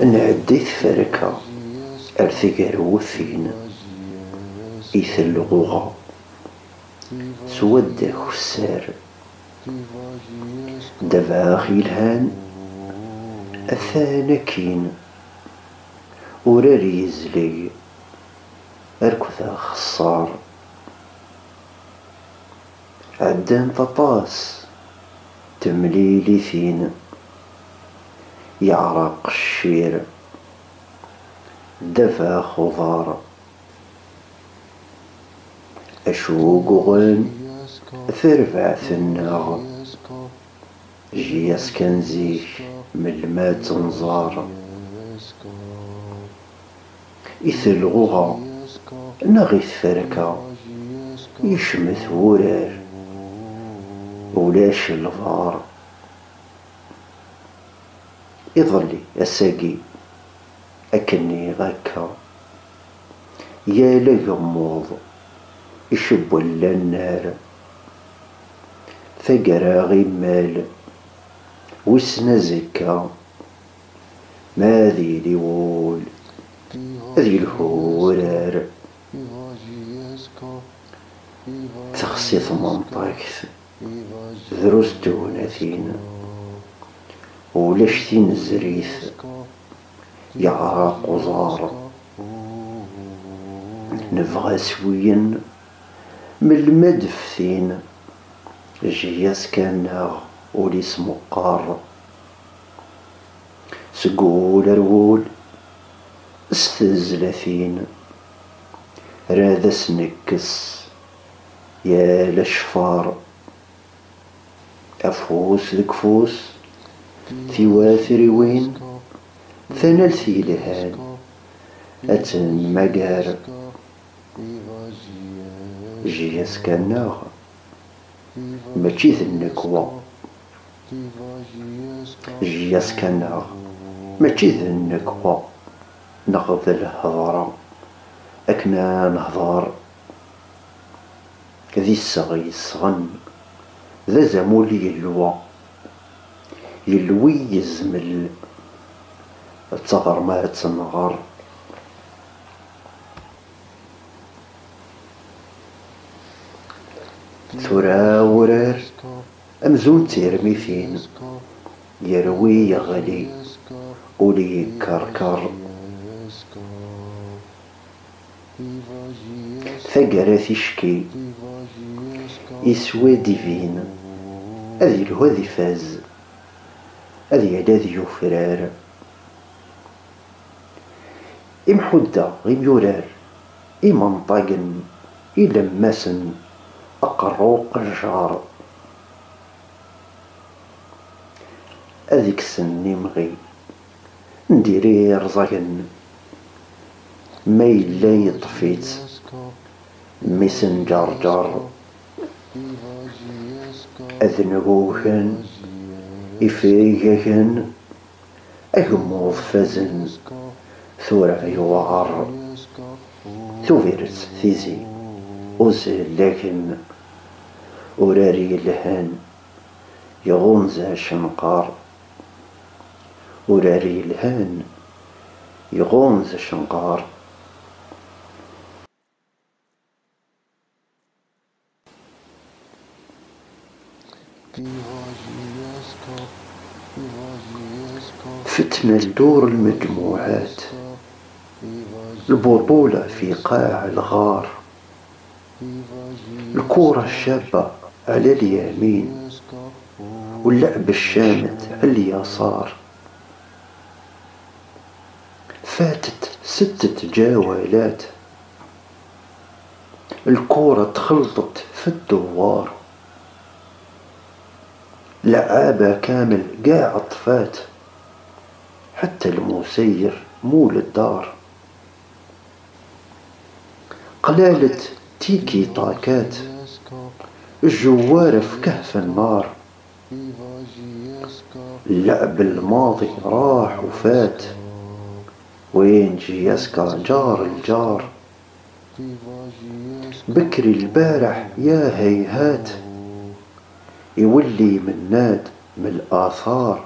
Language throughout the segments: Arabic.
نعدي تفركة ارثي وثين إثل غوغا سود خسار دابا أخي الهان أثانا كين. وراري يزلي أركض خصار. عدان طاطاس تمليلي فين؟ يعرق الشير. دفا خضار. أشوق غن ثرفع ثناغ جياس كنزيك من الماء تنزار إثلغوها نغيث فركا يشمث ورار ولاش الفار يظلي الساقي أكني غاكا يا لغموض يشب ولا النار. ثقرا غمال وسنا زكا. ما ذي ليول؟ ذي الهورار. تخصيص منطقت دروس دونتين ولاش تين الزريث يعرق وزار نبغى سويا من المدفثين جياس كان ولي سمقار سقول رول استزلثين راذا سنكس. يا لشفار. أفوس ذكفوس في واثر وين؟ ثنال في لهان أتن مقار جياس كناغ ماشي النكوة جياس كناغ ماشي النكوة نغض الهضرة أكنا نهضر. ذي الصغي الصغن ذا زمولي يلوى. يلوي يزمل. التغر ما تنغر ثرا ورار. أمزون تيرمي فين. يروي يغلي. ولي كركر. ثقرا تشكي يسوى ديفين. الهو فاز أذي عداد يفرار إمحودة غيم يورار إمنطقن إلمسن أقروق الجار أذيك سني مغي نديري رزاقن ما إلا يطفيت ميسن جار إفريقهن أهموض فزن ثورة يوعر ثوفيرت ثيزي أوزل لكن أوراري الهان يغونز شنقار أوراري الهان يغونز شنقار فتنا لدور المجموعات. البطولة في قاع الغار. الكورة الشابة على اليمين. واللعب الشامت على اليسار. فاتت ستة جولات الكورة تخلطت في الدوار. لعابة كامل قاع طفات حتى المسير مول الدار قلالة تيكي طاكات الجوار في كهف النار. اللعب الماضي راح وفات وين جياسكا جار الجار؟ بكري البارح يا هيهات. يولي مناد من الآثار.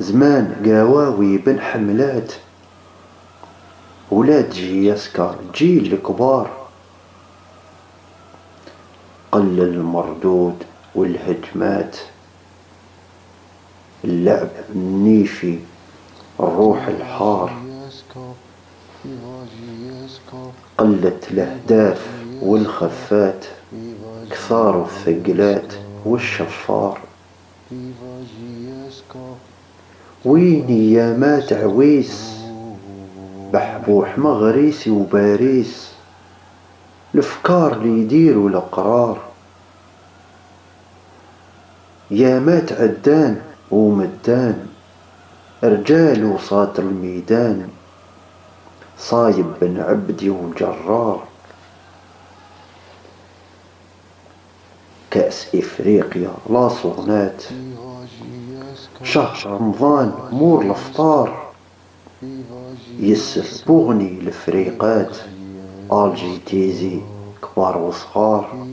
زمان قاواوي بن حملات. ولاد جياسكا جيل الكبار. قل المردود والهجمات. اللعب النيفي الروح الحار. قلت الأهداف. والخفات كثار الثقلات والشفار. وين يا مات عويس بحبوح مغريسي وباريس الأفكار اللي يديروا الاقرار يا مات عدان ومدان رجال وصات الميدان صايب بن عبدي وجرار. كأس إفريقيا لا صونات شهر رمضان مور الأفطار. يسر بوغني الفريقات. الجي تيزي كبار وصغار.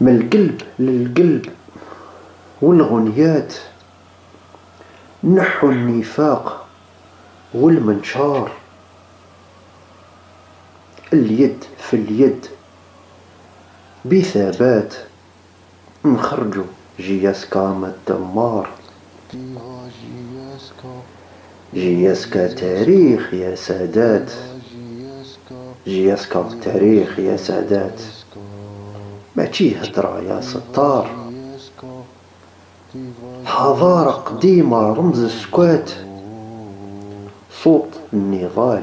من القلب للقلب والغنيات. نحو النفاق والمنشار. اليد في اليد بثبات نخرجوا جياسكا ما الدمار. جياسكا تاريخ يا سادات. جياسكا تاريخ يا سادات. ماشي هدرة يا ستار. حضارة قديمة رمز السكوات. صوت النضال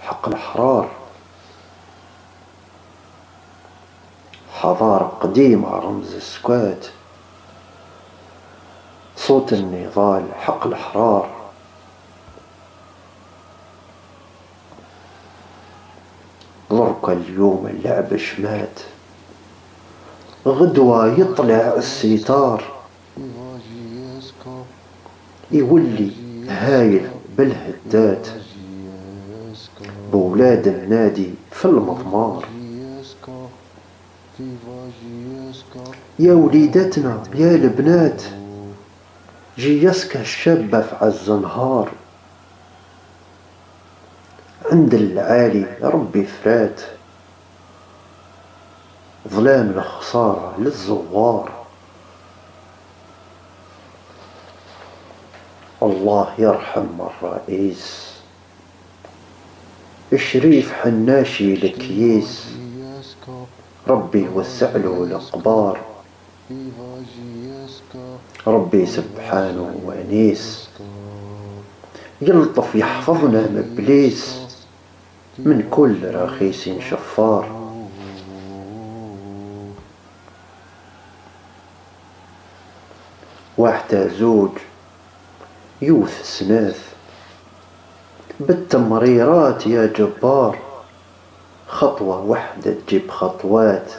حق الأحرار. حضارة قديمة رمز السكوات. صوت النضال حق الأحرار. ضرك اليوم اللعب شمات غدوة يطلع الستار. يولي هايل بالهدات بولاد النادي في المضمار. يا وليدتنا يا البنات جيسك الشابة في عز نهار عند العالي ربي فرات. ظلام الخسارة للزوار. الله يرحم الرئيس. الشريف حناشي الكيس ربي يوسع له الأقبار. ربي سبحانه ونيس يلطف يحفظنا من إبليس من كل رخيص شفار. واحدة زوج يوث سناث. بالتمريرات يا جبار خطوة واحدة تجيب خطوات.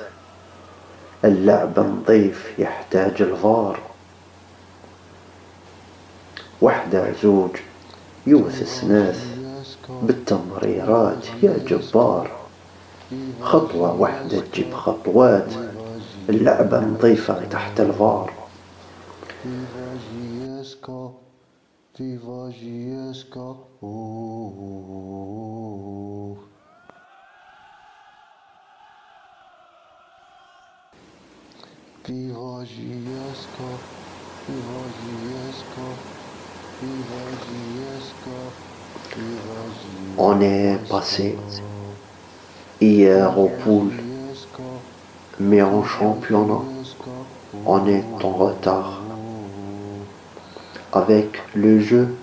اللعب نظيف يحتاج الفار. وحدة زوج يوث سناث. بالتمريرات يا جبار خطوة واحدة تجيب خطوات. اللعبة نظيفة تحت الفار. Divajies Kakpo. Divajies Kakpo. Divajies Kakpo. On est passé hier aux poules, mais en championnat, on est en retard avec le jeu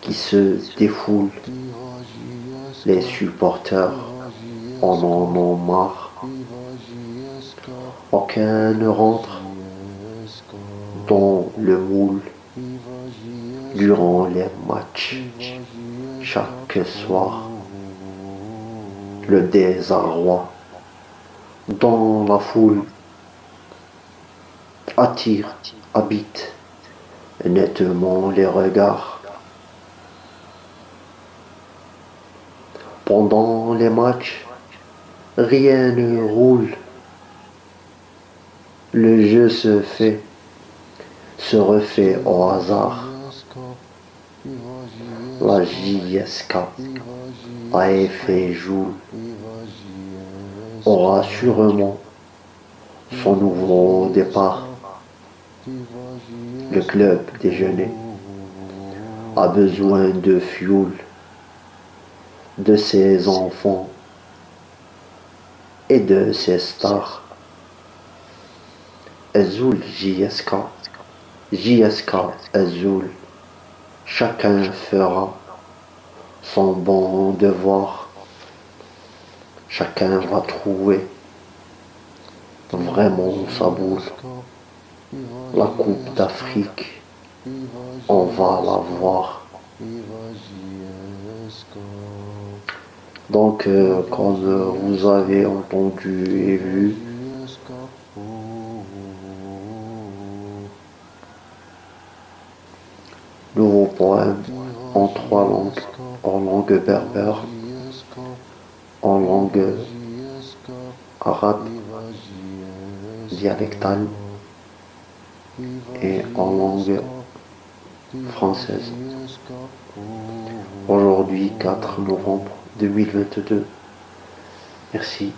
qui se défoule. Les supporters en ont marre. Aucun ne rentre dans le moule durant les matchs chaque soir. Le désarroi dans la foule attire, habite nettement les regards. Pendant les matchs, rien ne roule. Le jeu se fait, se refait au hasard. La JSK a effet Joule aura sûrement son nouveau départ. Le club déjeuner a besoin de fuel de ses enfants et de ses stars. Azul JSK, JSK Azul, chacun fera son bon devoir. Chacun va trouver vraiment sa boule. La Coupe d'Afrique, on va la voir. Donc, euh, comme vous avez entendu et vu, nouveau poème en trois langues, en langue berbère, en langue arabe, dialectale et en langue française. Aujourd'hui, 4 novembre 2022. Merci.